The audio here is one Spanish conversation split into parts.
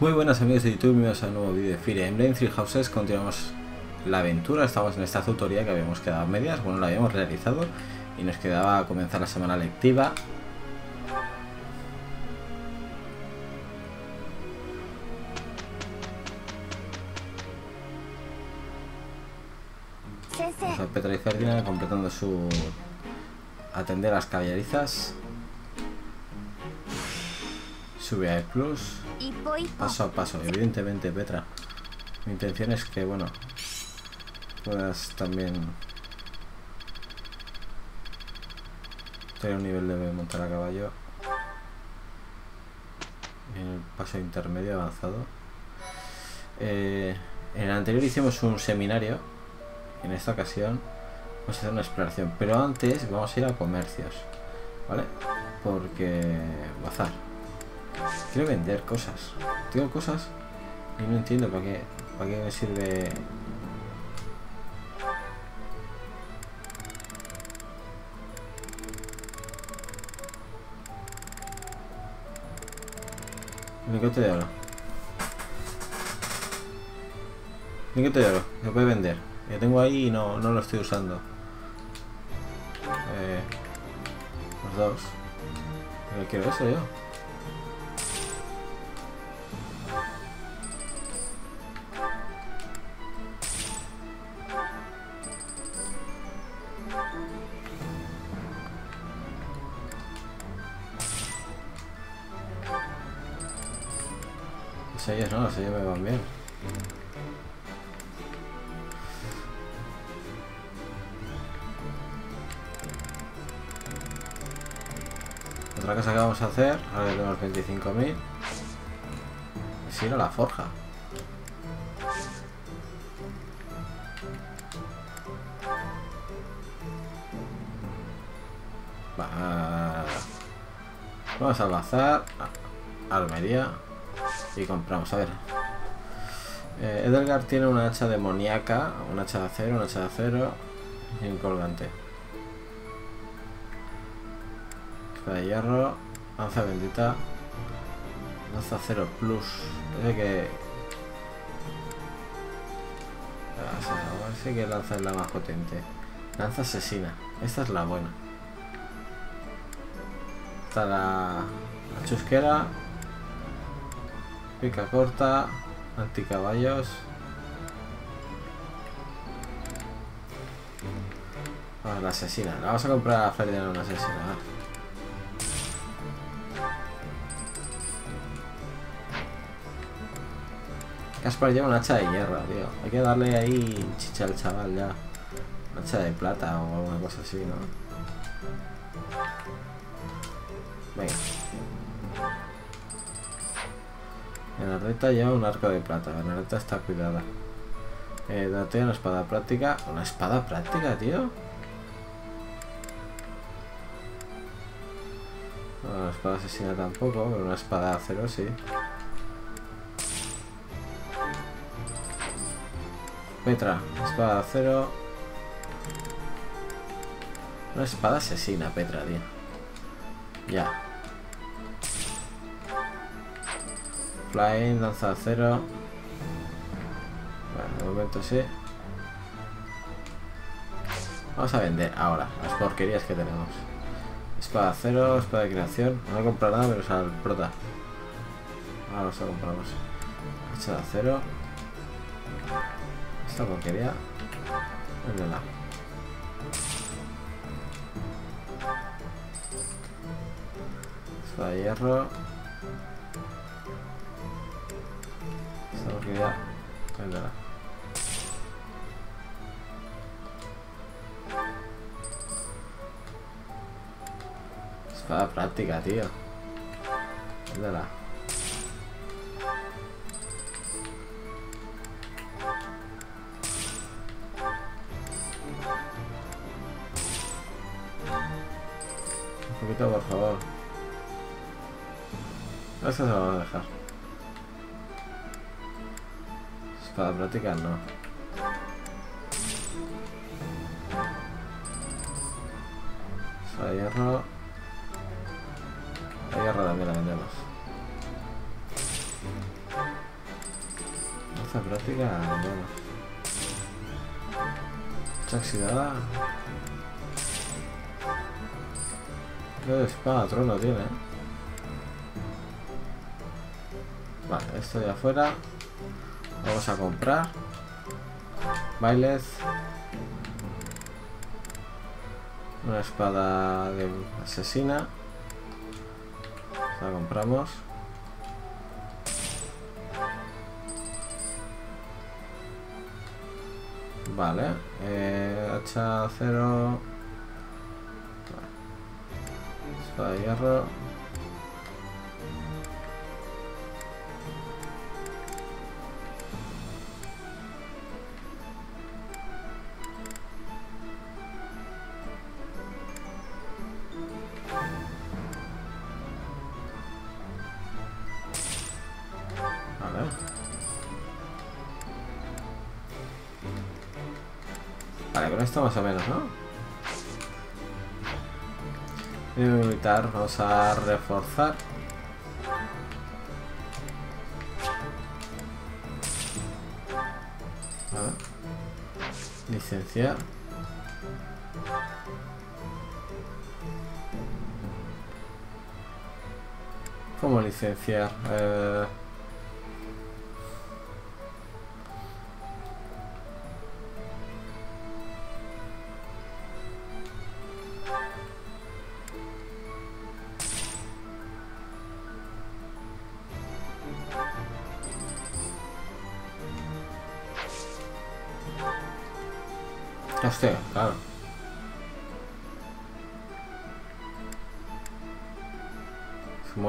Muy buenas amigos de YouTube, bienvenidos a un nuevo vídeo de Fire Emblem Three Houses. Continuamos la aventura, estamos en esta tutoría que habíamos quedado a medias, bueno, la habíamos realizado y nos quedaba comenzar la semana lectiva. Vamos a Petra y Ferdinand completando su... atender las caballerizas. Sube a E+. Paso a paso, evidentemente, Petra. Mi intención es que, bueno, puedas también tener un nivel de montar a caballo en el paso intermedio avanzado. Eh, en el anterior hicimos un seminario. En esta ocasión vamos a hacer una exploración. Pero antes vamos a ir a comercios. ¿Vale? Porque... Bazar. Quiero vender cosas. Tengo cosas y no entiendo para qué, para qué me sirve... Lingote de oro. Lingote de oro. Se puede vender. Lo tengo ahí y no, no lo estoy usando. Eh, los dos. Pero quiero eso yo. Sellos no, los sellos me van bien. Otra cosa que vamos a hacer, ahora que tenemos 25.000, es ir a la forja. Va. Vamos al bazar, a Compramos. A ver. Eh, Edelgar tiene una hacha demoníaca, un hacha de acero, un hacha de acero y un colgante. Espada de hierro, lanza bendita, lanza acero plus. Parece que. Parece que lanza es la más potente. Lanza asesina. Esta es la buena. Está la, la chusquera, Pica corta, anticaballos. Ah, la asesina. La vamos a comprar a Ferdinand una asesina. Caspar lleva un hacha de hierro, tío. Hay que darle ahí chicha al chaval ya. Un hacha de plata o alguna cosa así, ¿no? Venga. Bernardeta lleva un arco de plata. Bernardeta está cuidada. Eh, date una espada práctica. ¿Una espada práctica, tío? Una espada asesina tampoco, pero una espada acero sí. Petra, espada acero. Una espada asesina, Petra, tío. Ya. Flying, lanza de acero. Bueno, de momento sí. Vamos a vender ahora las porquerías que tenemos. Espada de acero, espada de creación. No a comprar nada menos al prota. Ahora los compramos. Hacha de acero. Esta porquería. Véndela. Espada de hierro. Porquería. Véndela. Espada práctica, tío. Véndela. Un poquito, por favor. Eso se lo vamos a dejar. Espada práctica no. De hierro. La hierro también la vendemos. Fuerza práctica, vamos. Mucha oxidada. Qué espada trono tiene. Vale, esto de afuera. Vamos a comprar. Bailes. Una espada de asesina. La compramos. Vale. Eh, hacha cero. Espada de hierro. Vamos a reforzar. Licenciar. ¿Cómo licenciar? Eh...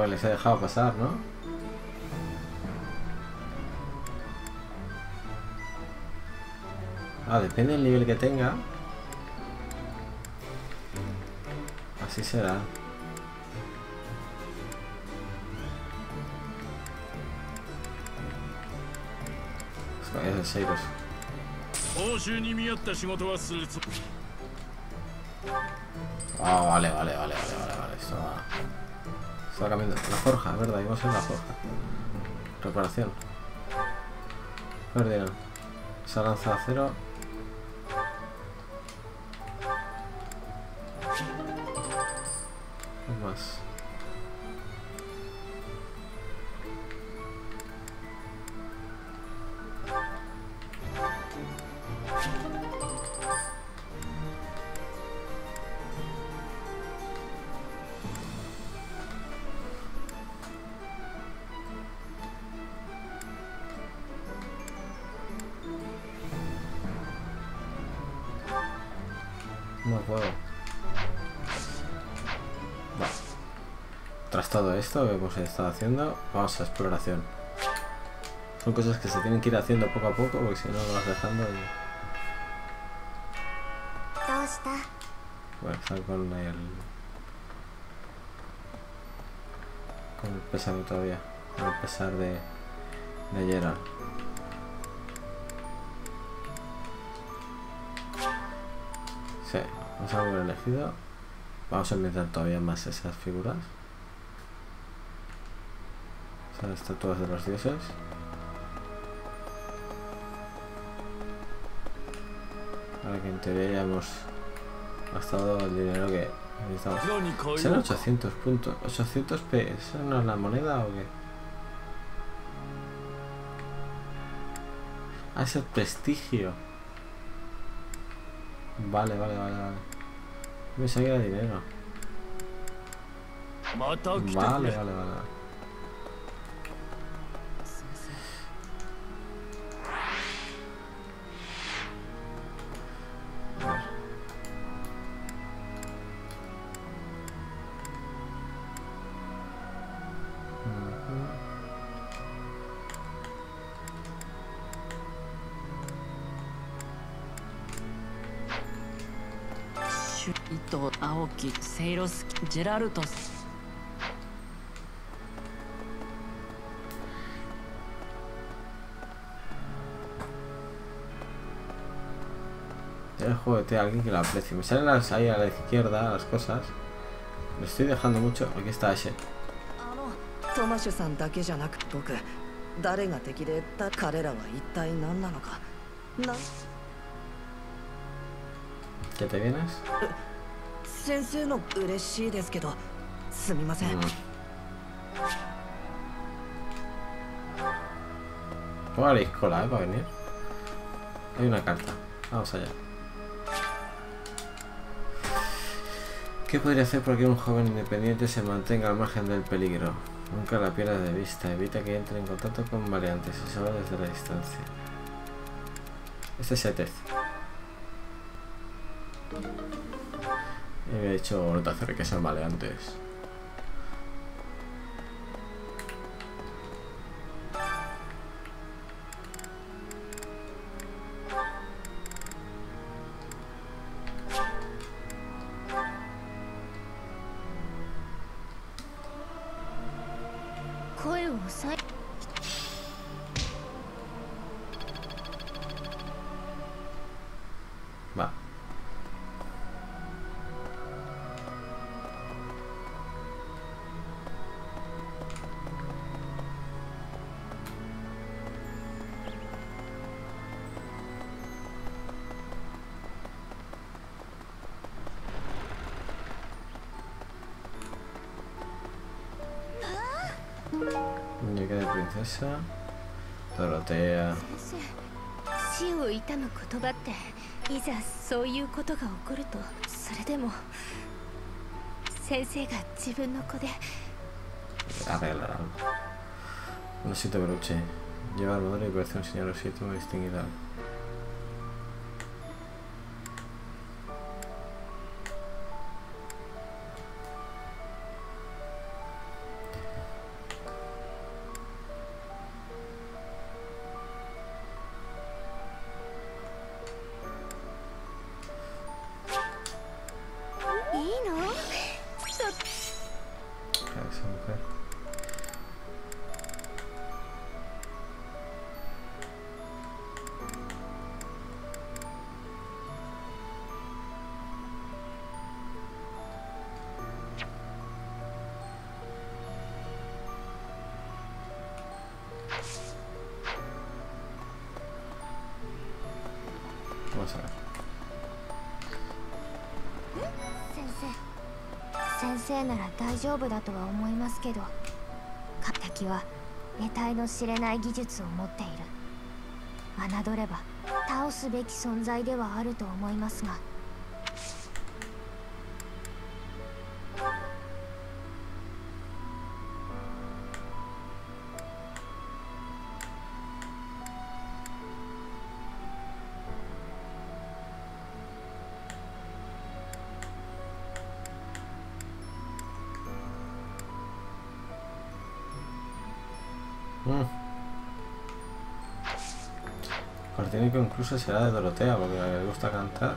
Como les he dejado pasar, ¿no? Ah, depende del nivel que tenga. Así será. Es de Seiros. 報酬に見合った仕事はするつ Ah, vale, vale, vale, vale, vale, vale. Esto va. Esto va cambiando. La forja, es verdad, íbamos en la forja. Reparación. Perdieron. Esa lanza a No puedo. Bueno. Tras todo esto que hemos estado haciendo, vamos a exploración. Son cosas que se tienen que ir haciendo poco a poco porque si no lo vas dejando y... Bueno, están con el... Con el pesado todavía. Con el pesar de... De Gerard. Sí. Vamos a volver elegido. Vamos a aumentar todavía más esas figuras. Esas estatuas de los dioses. Ahora que en teoría ya hemos gastado el dinero que necesitamos. Son 800 puntos. 800 P. ¿Eso no es la moneda o qué? Ah, es el prestigio. Vale, vale, vale, vale. Me salía dinero. Vale, vale, vale. シュイト、青木、セイロスキ、ジェラルトス。 El juguete a alguien que lo aprecie. Me salen las, ahí a la izquierda las cosas. Le estoy dejando mucho. Aquí está ese. あのトマシュさんだけじゃなく僕 誰が敵でだ彼らは一体何なのかな te vienes? Mm. Pongo a la escuela, ¿eh? Para venir. Hay una carta. Vamos allá. ¿Qué podría hacer para que un joven independiente se mantenga al margen del peligro? Nunca la pierdas de vista. Evita que entre en contacto con variantes y solo desde la distancia. Este es el test. Y me ha dicho Notazori que son maleantes. Princesa. Dorotea. 死を悼む言葉っていざそういうことが起こるとそれでも先生が自分の子で arreglar algo. Un osito peluche. Lleva armadura y parece un señor osito muy 先生なら大丈夫だとは思いますけど敵は得体の知れない技術を持っている。侮れば倒すべき存在ではあると思いますが técnico incluso será de Dorotea, porque le gusta cantar.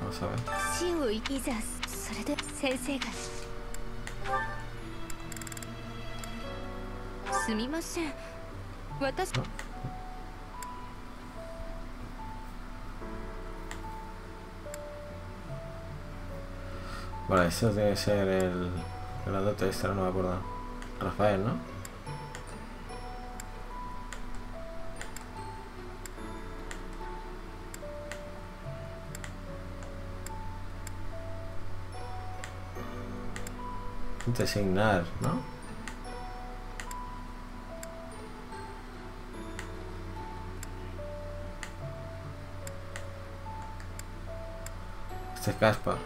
Vamos a ver. Eso tiene ser el... el este, no me acuerdo. Rafael, ¿no? Designar, ¿no? Este es Caspar.「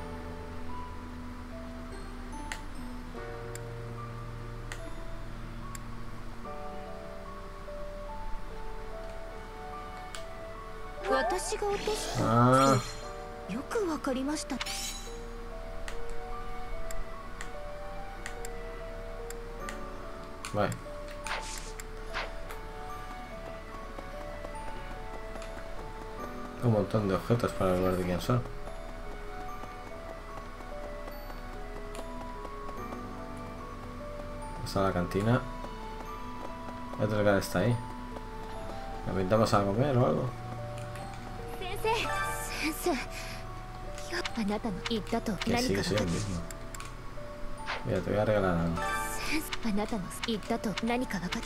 私 Vale. Un montón de objetos para hablar de quién son. Vamos a la cantina. El otro lugar está ahí. ¿Le pintamos a comer o algo? 先生先生よあなたの言ったと Que 何 sigue か siendo el mismo. Mira, te voy a regalar algo. あなたの言ったと何か分かっ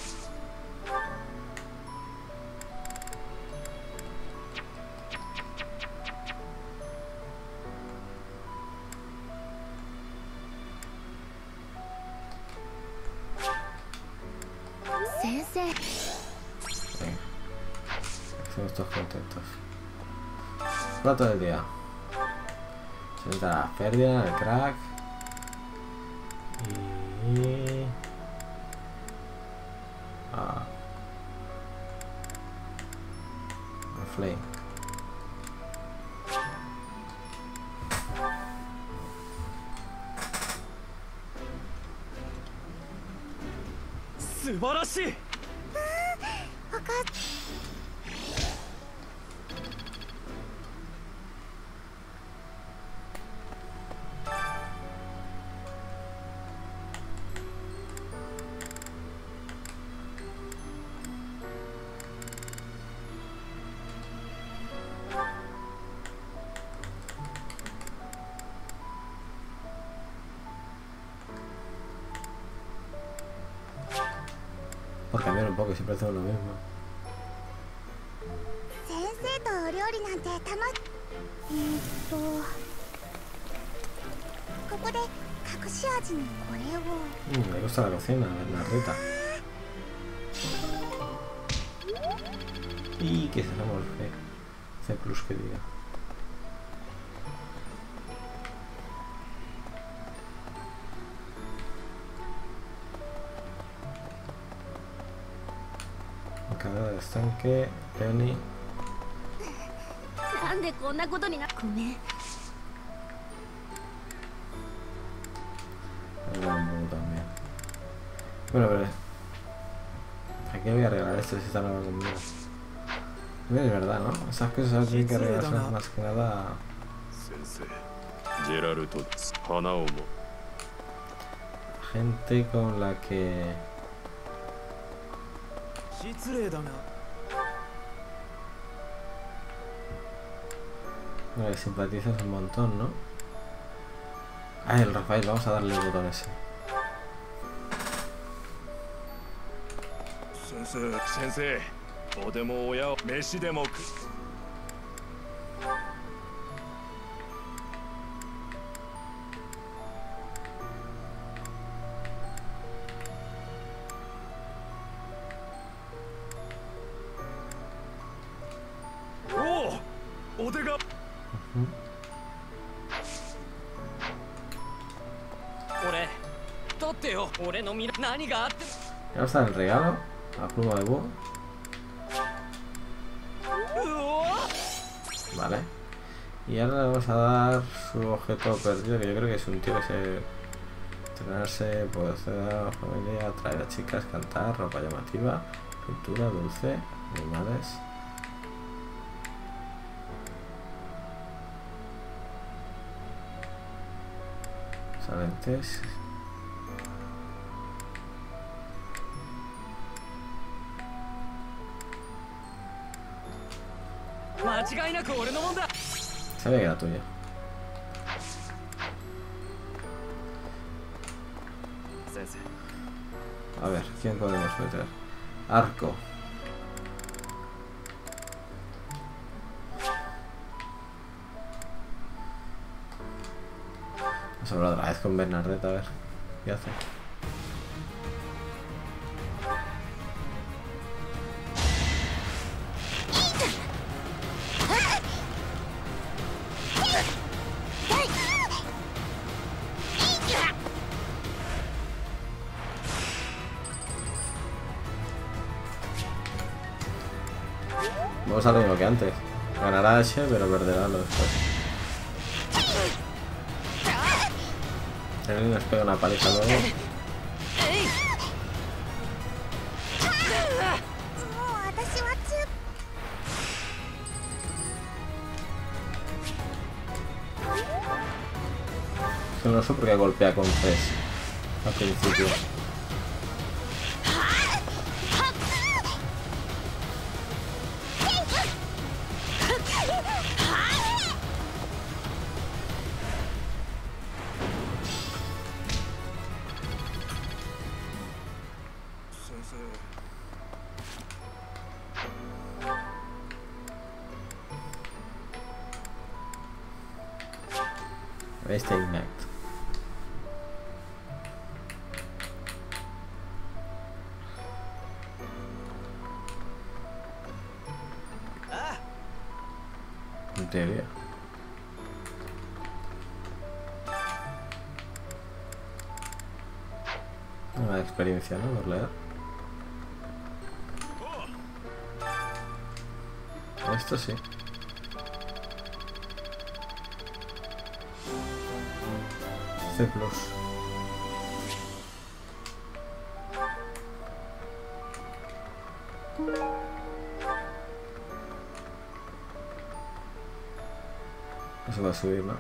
先生 Venga. Estamos todos contentos. Plato del día. Se nota pérdida, del crack. tampoco, siempre hacemos lo mismo. Mm, me gusta la cocina, la reta. Y que cerramos C, C plus que diga. estanque, Penny. El bambú también. Bueno, pero... ¿A qué voy a regalar esto si está hablando conmigo? Es verdad, ¿no? Esas cosas tienen que más que nada... Gente con la que... simpatizas un montón, ¿no? Ay, el Rafael, vamos a darle el botón ese. sense sí, señor. O de mooyah, me shi demok. ¡Oh! O. Ya está el regalo, a pluma de búho. Vale. Y ahora le vamos a dar su objeto perdido, que yo creo que es un tío que se... Entrenarse, poder hacer familia, atraer a chicas, cantar, ropa llamativa, pintura, dulce, animales. Salentes, Sabía que era tuya. A ver, ¿quién podemos meter? Arco. Vamos a hablar otra vez con Bernadette, a ver qué hace. Vamos a lo mismo que antes. Ganará H, pero perderá lo después. nos pega una paliza luego. No sé por qué golpea con pez al principio. Este Ignite. En experiencia, ¿no? Por leer. Esto sí. C. No se va a subir, ¿no?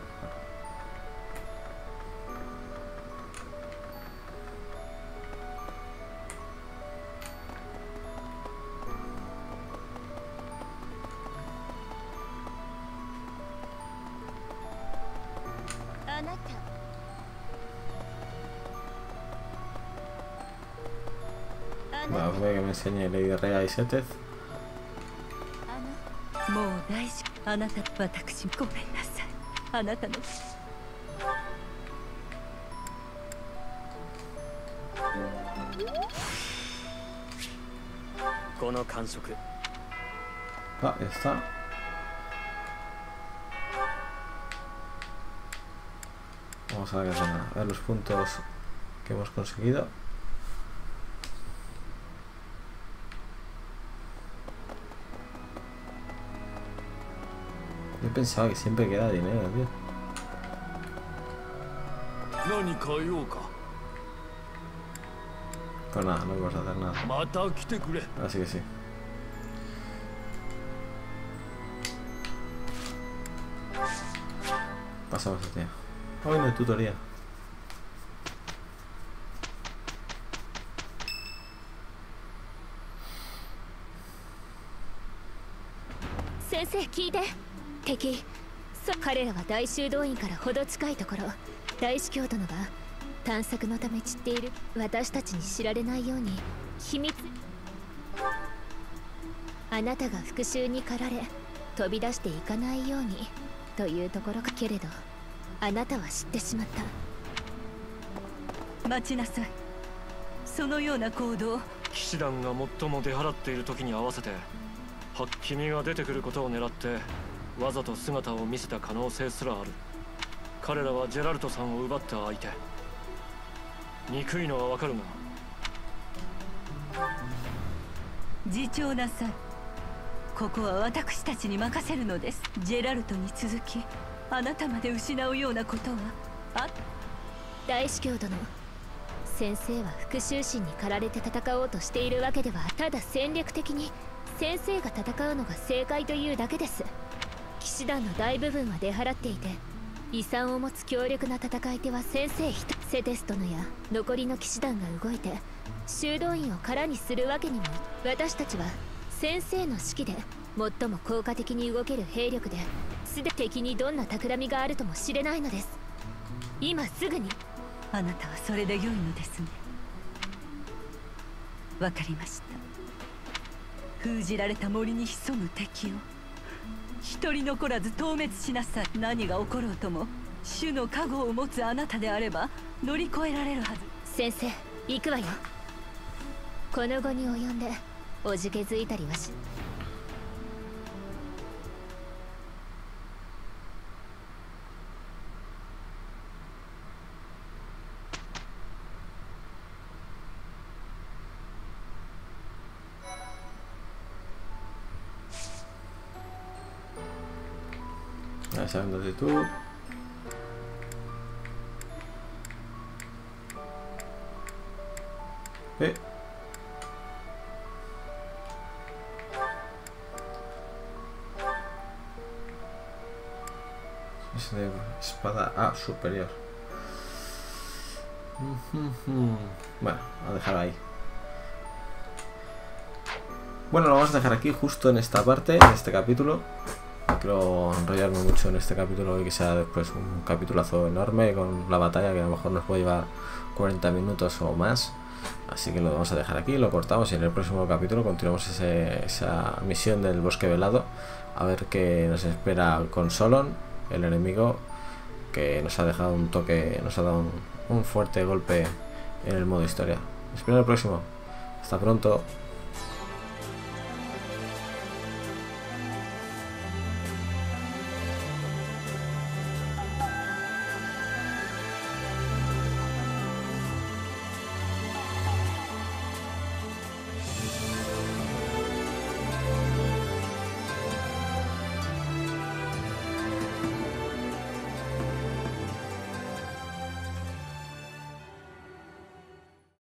enseñe Lady Rea y Setez. Ah, ya está. Vamos a ver los puntos que hemos conseguido. pensaba que siempre queda dinero, tío. Pues nada, no vamos a hacer nada. Así que sí. Pasamos a tío. Hoy no hay tutoría. 敵。そ彼らは大修道院からほど近いところ。大司教殿が探索のため散っている。私たちに知られないように秘密。あなたが復讐に駆られ飛び出していかないようにというところかけれどあなたは知ってしまった。待ちなさい。そのような行動。騎士団が最も出払っている時に合わせては君が出てくることを狙ってわざと姿を見せた可能性すらある。彼らはジェラルトさんを奪った相手。憎いのはわかるが。自重なさい。ここは私たちに任せるのです。ジェラルトに続きあなたまで失うようなことは。あ大司教殿。先生は復讐心に駆られて戦おうとしているわけではただ戦略的に先生が戦うのが正解というだけです騎士団の大部分は出払っていて遺産を持つ強力な戦い手は先生一人セテス殿や残りの騎士団が動いて修道院を空にするわけにも私たちは先生の指揮で最も効果的に動ける兵力ですで敵にどんな企みがあるとも知れないのです。今すぐに。あなたはそれで良いのですね。わかりました。封じられた森に潜む敵を。一人残らず討滅しなさい。何が起ころうとも主の加護を持つあなたであれば乗り越えられるはず。先生行くわよ。この後に及んでおじけづいたりはし Ya dónde tú. Eh. Es de espada A superior. Bueno, a dejar ahí. Bueno, lo vamos a dejar aquí justo en esta parte, en este capítulo. Quiero enrollarme mucho en este capítulo y que sea después un capitulazo enorme con la batalla que a lo mejor nos puede llevar 40 minutos o más. Así que lo vamos a dejar aquí, lo cortamos y en el próximo capítulo continuamos ese- esa misión del bosque velado. A ver qué nos espera con Solon, el enemigo, que nos ha dejado un toque, nos ha dado un, un fuerte golpe en el modo historia. Espero el próximo. Hasta pronto.